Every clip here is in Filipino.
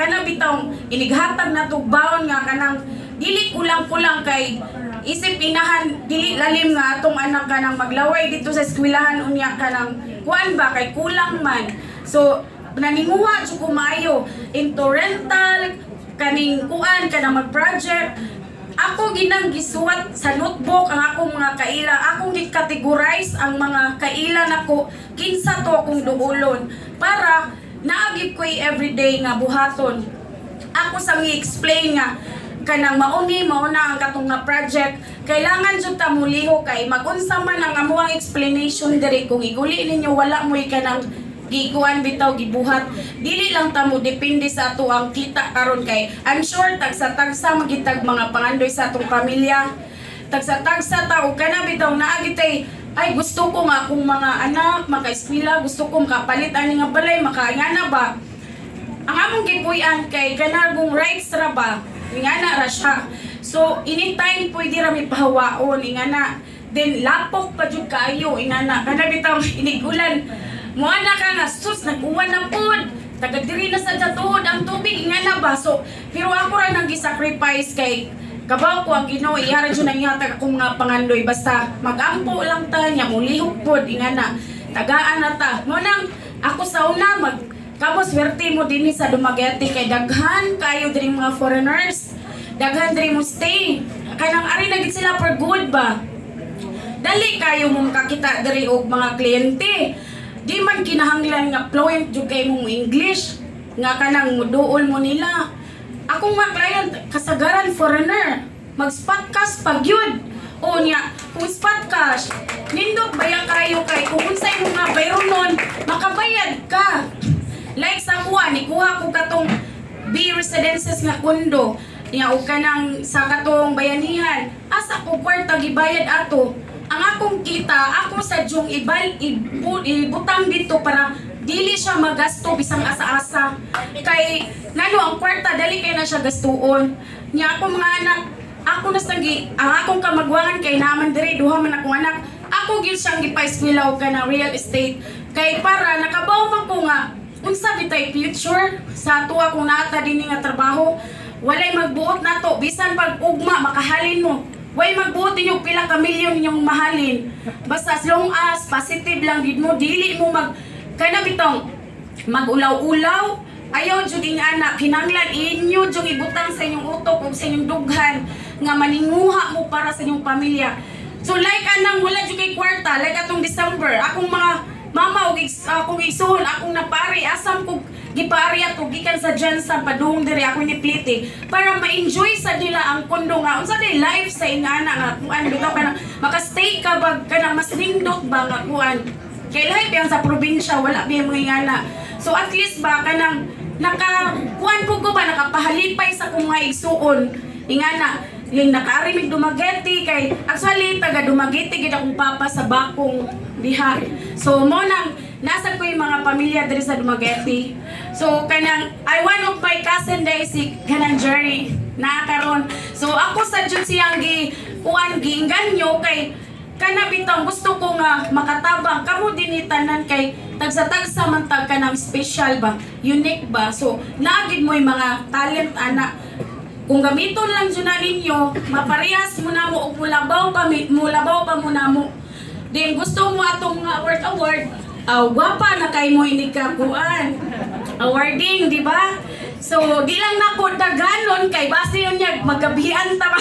kana bitong inighatag na tugbaon nga kanang dili kulang-kulang kay isip inahan dili lalim nga atong anak kanang maglaway dito sa eskwelahan unya kanang kuan ba kay kulang man. So naninguha jud ko maayo into rental kaning kuan kanang mag-project. Ako ginang gisuwat sa notebook ang akong mga kaila. Akong gi-categorize ang mga kaila nako kinsa to akong duolon para naagip ko everyday nga buhaton. Ako sa mi-explain nga kanang mauni mauna ang katong nga project. Kailangan jud ta muliho kay magunsa man ang amuang explanation diri. Kung iguli ninyo wala mo kanang gikuan bitaw gibuhat. Dili lang ta mo depende sa ato ang kita karon kay I'm sure tagsa tagsa magitag mga pangandoy sa atong pamilya. Tagsa tagsa ta og kana bitaw naa gitay ay gusto ko nga akong mga anak maka-eskwela gusto ko makapalit ani nga balay makaingana ba? Ang among gipuy-an kay kanagong rights ra ba? Ingana ra siya. So anytime pwede ra mi pahawaon ingana then lapok pa jud kaayo ingana kana bitaw inigulan. Mo ana ka nga sus nag-uwan na pud taga diri na sa jatuhod ang tubig ingana ba? So pero ako ra nang gi-sacrifice kay Kabaw ko ang Ginoo ihara jud nang ihatag akong mga pangandoy basta magampo lang ta nya mulihok pod ingana tagaan na ta mo nang ako sa una mag Kamo swerte mo dinhi sa Dumaguete kay daghan kayo diri mga foreigners. Daghan diri mo stay. Kanang ari na sila for good ba. Dali kayo mo makakita diri og mga kliyente. Di man kinahanglan nga fluent jud kay mong English nga kanang muduol mo nila. Akong mga client kasagaran foreigner. Mag-spot cash pag yun. O niya, kung spot cash, nindot baya kayo kay kung unsay mo nga bayron nun, makabayad ka. Like sa kuha, ni kuha ko katong B residences nga kundo. Niya og kanang sa katong bayanihan. Asa ko kwarta gibayad ato. Ang akong kita, ako sa jung ibal ibu, ibutang dito para dili siya magasto bisang asa-asa. Kay ngano ang kwarta dali kay na siya gastuon. Niya ako mga anak, ako na sagi, ang akong kamagwangan kay naman diri duha man akong anak. Ako gyud siyang gipa-eskwela og kanang real estate. Kay para nakabaw man ko nga unsa bitay future sa ato akong nata dinhi nga trabaho walay magbuot nato bisan pag ugma makahalin mo way magbuot ninyo pila ka milyon ninyong mahalin basta as long as positive lang gid mo dili mo mag kana bitong magulaw-ulaw. Ayaw jud anak kinanglan inyo jud ibutang sa inyong utok ug sa inyong dughan nga maninguha mo para sa inyong pamilya. So like anang wala jud kay kwarta like atong December akong mga Mama, is, akong isuhon, akong napari, asam kog gipari ato gikan sa Jensen padung diri ako ni Pliti para ma-enjoy sa nila ang kondo nga unsa day life sa ingana nga kuan bitaw kana maka-stay ka bag kana mas nindot ba nga kuan kay life yang sa probinsya wala biya mga ingana so at least ba kanang naka kuan po ko ba nakapahalipay sa kung mga igsuon ingana yung nakarimig Dumaguete kay actually taga Dumaguete gid akong papa sa Bakong diha so mo nang nasa ko yung mga pamilya diri sa Dumaguete so kanang I one of my cousin day si kanang Jerry na karon. So ako sa jud siyang gi kuan giinggan nyo kay kana bitang gusto ko nga makatabang kamo din tanan kay tagsa-tagsa man tag kanang special ba unique ba so naagid mo yung mga talent ana kung gamiton lang dyan na ninyo, maparehas mo na mo, o mulabaw pa, mi- mulabaw pa mo na mo. Then gusto mo atong award award, uh, gwapa na kay mo inikakuan. Awarding, di ba? So, di lang na po daganon kay base yun niya, magabihan ta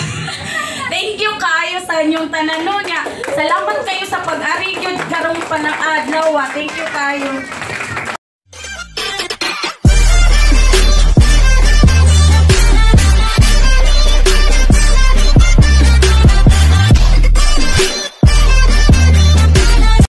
Thank you kayo sa inyong tanano niya. Salamat kayo sa pag-ari yun karong panang adlaw. ah. Thank you kayo.